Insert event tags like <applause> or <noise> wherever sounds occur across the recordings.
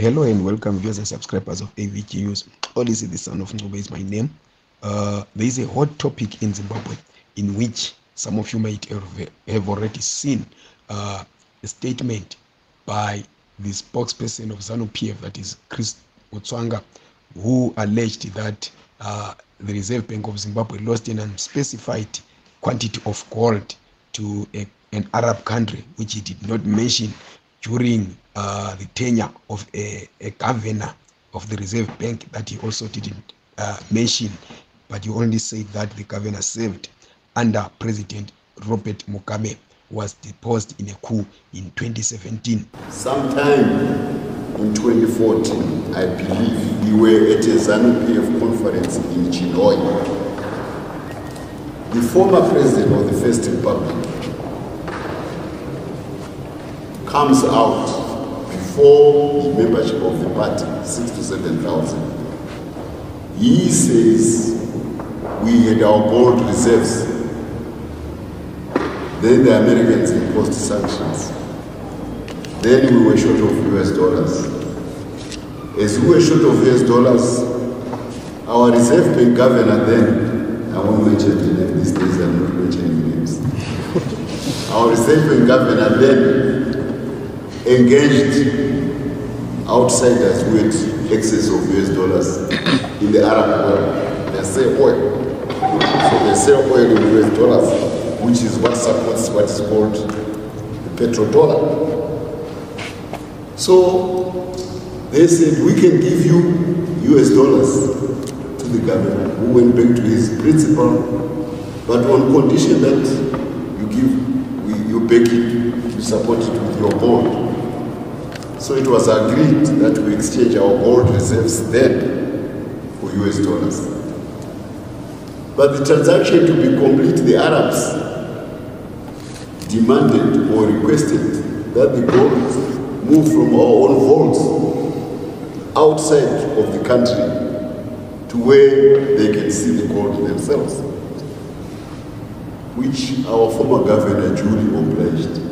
Hello and welcome viewers and subscribers of AVG News. Always the son of Ngobe is my name. Uh, there is a hot topic in Zimbabwe in which some of you might have, already seen uh, a statement by the spokesperson of ZANU PF, that is Chris Mutsvangwa, who alleged that uh, the Reserve Bank of Zimbabwe lost an unspecified quantity of gold to a, an Arab country, which he did not mention during uh, the tenure of a, a, governor of the Reserve Bank that he also didn't uh, mention, but he only said that the governor served under President Robert Mugabe was deposed in a coup in 2017. Sometime in 2014, I believe, we were at a ZANU-PF conference in Chinhoyi. The former president of the First Republic comes out before the membership of the party, six to 7,000. He says we had our gold reserves. Then the Americans imposed sanctions. Then we were short of US dollars. As we were short of US dollars, our Reserve Bank governor then, I won't mention the name these days, I'm not mentioning names. <laughs> our Reserve Bank governor then engaged outsiders with excess of US dollars in the Arab world. They sell oil. So they sell oil in US dollars, which is what supports what is called the petrodollar. So they said, we can give you US dollars to the government, who went back to his principal, but on condition that you give, you back it, you support it with your gold. So it was agreed that we exchange our gold reserves then for US dollars. But the transaction to be complete, the Arabs demanded or requested that the gold move from our own vaults outside of the country to where they can see the gold themselves, which our former governor duly obliged.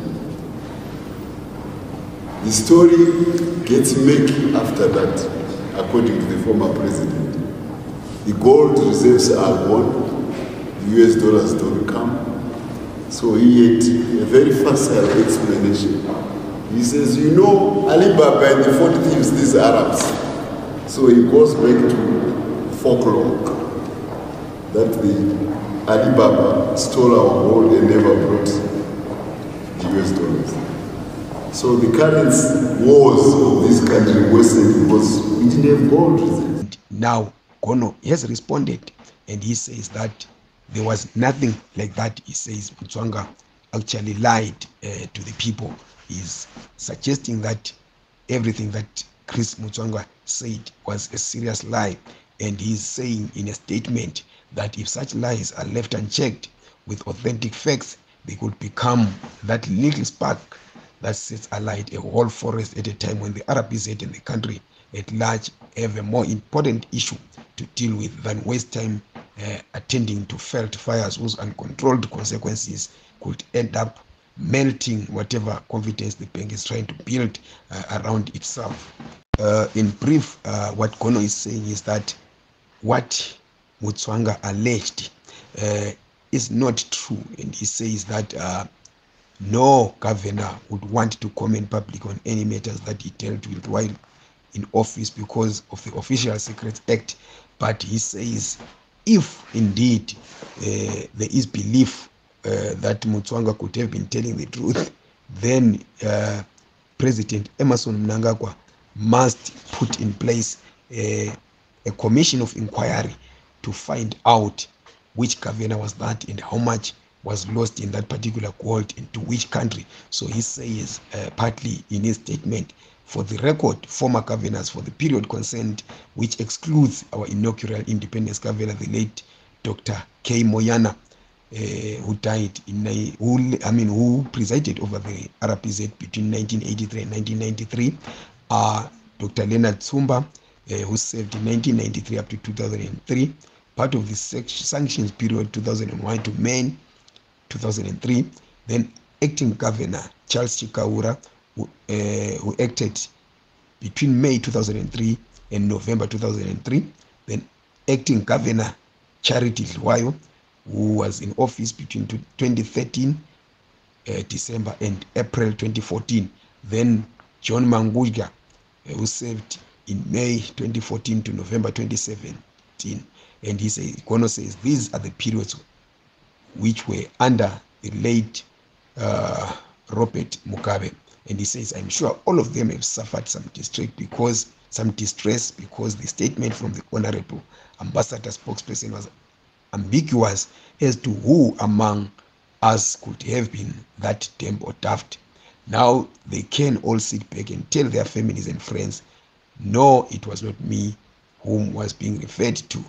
The story gets made after that, according to the former president. The gold reserves are gone, the US dollars don't come. So he had a very facile explanation. He says, you know, Ali Baba and the 40 thieves, these Arabs. So he goes back to folklore that the Ali Baba stole our gold and never brought the US dollars. So the current wars of this country worsened because we didn't have gold reserves. Now, Gono has responded and he says that there was nothing like that. He says Mutsvanga actually lied uh, to the people. He's suggesting that everything that Chris Mutsvanga said was a serious lie. And he's saying in a statement that if such lies are left unchecked with authentic facts, they could become that little spark that sets alight a whole forest at a time when the Arab and the country at large have a more important issue to deal with than waste time uh, attending to felt fires whose uncontrolled consequences could end up melting whatever confidence the bank is trying to build uh, around itself. Uh, in brief, uh, what Gono is saying is that what Mutsvangwa alleged uh, is not true. And he says that uh, no governor would want to comment public on any matters that he dealt with while in office because of the Official Secrets Act. But he says if indeed uh, there is belief uh, that Mutswanga could have been telling the truth, then uh, President Emerson Mnangagwa must put in place a, a commission of inquiry to find out which governor was that and how much was lost in that particular gold into which country. So he says uh, partly in his statement, for the record, former governors for the period concerned, which excludes our inaugural independence governor, the late Dr. K. Moyana, uh, who died in, who, I mean, who presided over the RBZ between 1983 and 1993, uh, Dr. Leonard Tsumba, uh, who served in 1993 up to 2003, part of the sanctions period 2001 to May 2003. Then acting governor Charles Chikaura, who, uh, who acted between May 2003 and November 2003. Then acting governor Charity Dliwayo, who was in office between 2013 uh, December and April 2014. Then John Mangudya, uh, who served in May 2014 to November 2017. And he says, Kono says, these are the periods which were under the late uh, Robert Mugabe. And he says, I'm sure all of them have suffered some distress because some distress because the statement from the honorable ambassador spokesperson was ambiguous as to who among us could have been that damp or daft. Now they can all sit back and tell their families and friends, no, it was not me whom was being referred to.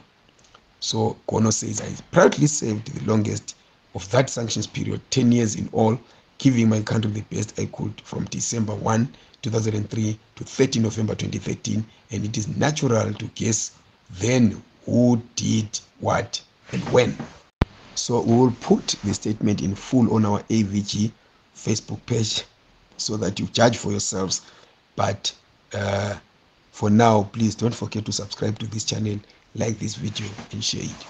So Kono says, I proudly served the longest of that sanctions period, 10 years in all, giving my country the best I could from December 1, 2003 to 30 November 2013. And it is natural to guess then who did what and when. So we will put the statement in full on our AVG Facebook page so that you judge for yourselves. But uh, for now, please don't forget to subscribe to this channel, like this video, and share it.